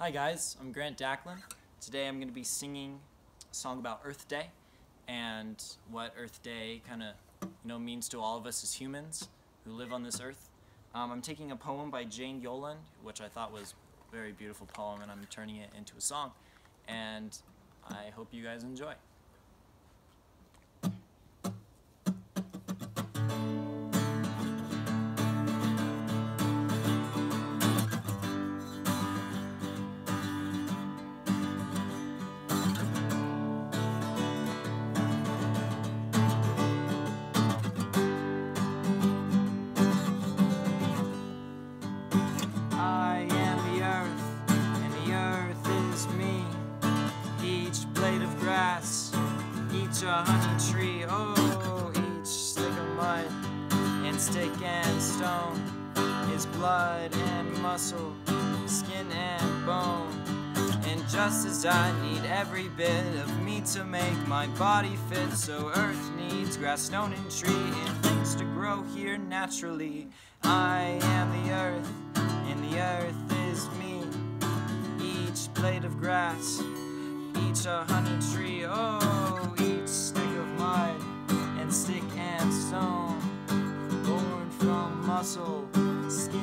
Hi guys, I'm Grant Dacklin. Today I'm going to be singing a song about Earth Day and what Earth Day kind of you know means to all of us as humans who live on this earth. Um, I'm taking a poem by Jane Yolen, which I thought was a very beautiful poem, and I'm turning it into a song. And I hope you guys enjoy. Blade of grass, each a honey tree, oh, each stick of mud, and stick and stone is blood and muscle, skin and bone. And just as I need every bit of me to make my body fit, so earth needs grass, stone, and tree, and things to grow here naturally. I am the earth, and the earth is me. Each blade of grass, each a honey tree, oh, each stick of mud, and stick and stone, born from muscle, skin